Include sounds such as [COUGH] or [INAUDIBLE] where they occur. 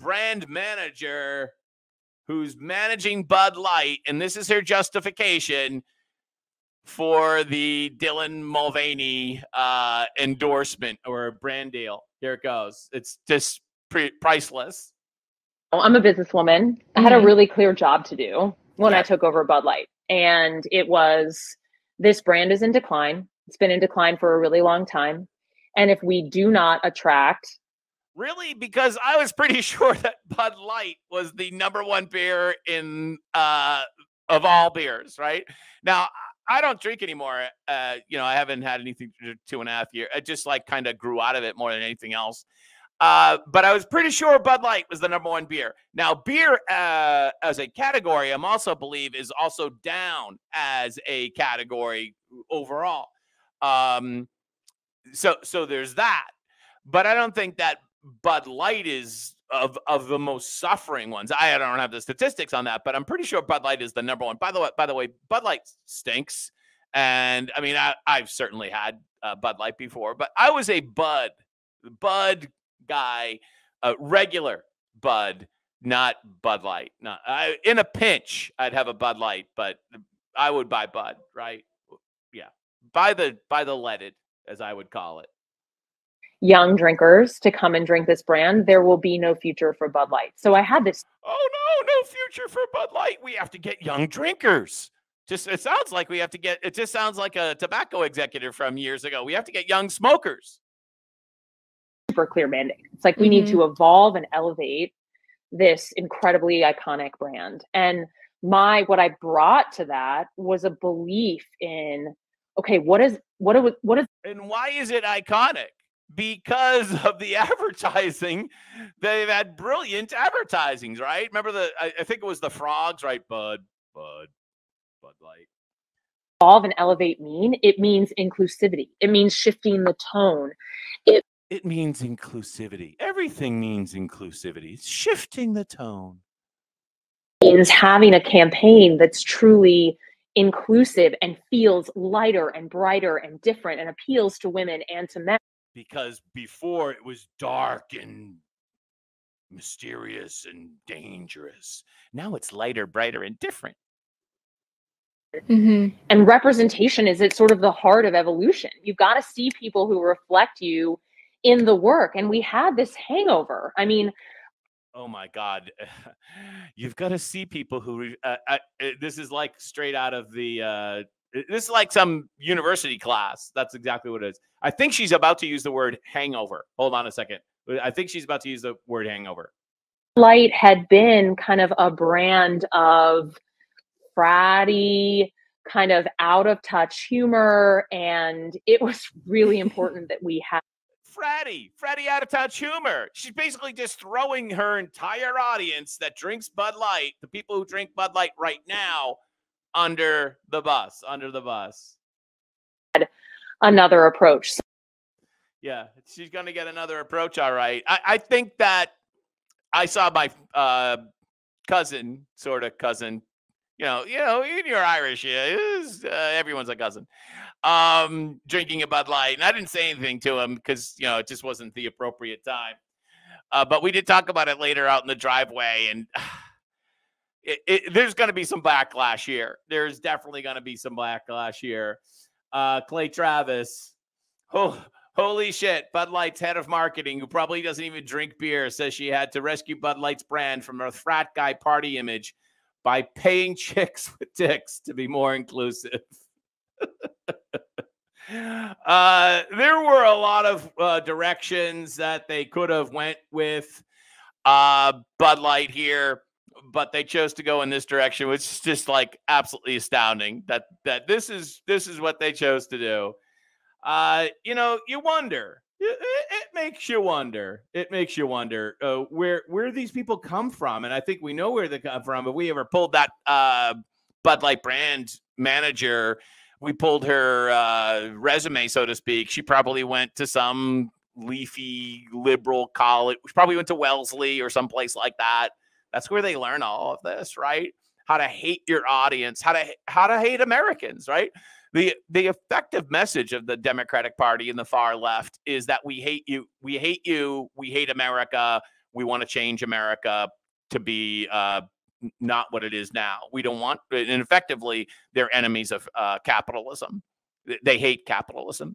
brand manager who's managing Bud Light, and this is her justification for the Dylan Mulvaney uh, endorsement or brand deal. Here it goes. It's just pre- priceless. I'm a businesswoman. I had a really clear job to do when I took over Bud Light. And it was this brand is in decline. It's been in decline for a really long time. And if we do not attract, Really? Because I was pretty [LAUGHS] sure that Bud Light was the number one beer in uh of all beers, right? Now I don't drink anymore. Uh, you know, I haven't had anything for two and a half years. I just like kind of grew out of it more than anything else. Uh, but I was pretty sure Bud Light was the number one beer. Now, beer uh, as a category, I'm also believe is also down as a category overall. Um, so so there's that. But I don't think that Bud Light is of of the most suffering ones. I don't have the statistics on that, but I'm pretty sure Bud Light is the number one. By the way, by the way, Bud Light stinks, and I mean I, I've certainly had uh, Bud Light before, but I was a Bud Bud guy, uh, regular Bud, not Bud Light. Not I, in a pinch, I'd have a Bud Light, but I would buy Bud, right? Yeah, buy the buy the leaded, as I would call it. Young drinkers to come and drink this brand, there will be no future for Bud Light. So I had this Oh no, no future for Bud Light. We have to get young drinkers. Just it sounds like we have to get it just sounds like a tobacco executive from years ago. We have to get young smokers. super clear mandate. It's like we need mm-hmm. to evolve and elevate this incredibly iconic brand. And my what I brought to that was a belief in okay, what is what is what is And why is it iconic? Because of the [LAUGHS] advertising. They've had brilliant advertisings, right? Remember the I, I think it was the frogs, right? Bud, Bud, Bud Light. evolve and elevate mean? It means inclusivity. It means shifting the tone. It it means inclusivity. Everything means inclusivity. It's shifting the tone. means having a campaign that's truly inclusive and feels lighter and brighter and different and appeals to women and to men. Because before it was dark and mysterious and dangerous. Now it's lighter, brighter, and different. Mm-hmm. And representation is at sort of the heart of evolution. You've got to see people who reflect you in the work. And we had this hangover. I mean, Oh my God. [LAUGHS] You've got to see people who, re- uh, uh, uh, this is like straight out of the, uh, this is like some university class. That's exactly what it is. I think she's about to use the word hangover. Hold on a second. I think she's about to use the word hangover. Light had been kind of a brand of fratty, kind of out of touch humor. And it was really important that we had. Fratty, Fratty out of touch humor. She's basically just throwing her entire audience that drinks Bud Light, the people who drink Bud Light right now, under the bus, under the bus. another approach. Yeah, she's going to get another approach. All right. I, I think that I saw my uh, cousin, sort of cousin. You know, you know, you're Irish. Yeah, is, uh, everyone's a cousin. Um, drinking a Bud Light, and I didn't say anything to him because you know it just wasn't the appropriate time. Uh, but we did talk about it later out in the driveway, and it, it, there's going to be some backlash here. There's definitely going to be some backlash here. Uh, Clay Travis, oh, holy shit! Bud Light's head of marketing, who probably doesn't even drink beer, says she had to rescue Bud Light's brand from a frat guy party image by paying [LAUGHS] chicks with dicks to be more inclusive. [LAUGHS] uh, there were a lot of uh, directions that they could have went with uh, Bud Light here, but they chose to go in this direction, which is just like absolutely astounding. That that this is this is what they chose to do. Uh, you know, you wonder. It, it- makes you wonder. It makes you wonder uh, where where these people come from, and I think we know where they come from. If we ever pulled that uh, Bud Light brand manager, we pulled her uh, resume, so to speak. She probably went to some leafy liberal college. She probably went to Wellesley or someplace like that. That's where they learn all of this, right? How to hate your audience, how to how to hate Americans, right? The the effective message of the Democratic Party and the far left is that we hate you, we hate you, we hate America, we want to change America to be uh, not what it is now. We don't want, and effectively, they're enemies of uh, capitalism. They hate capitalism.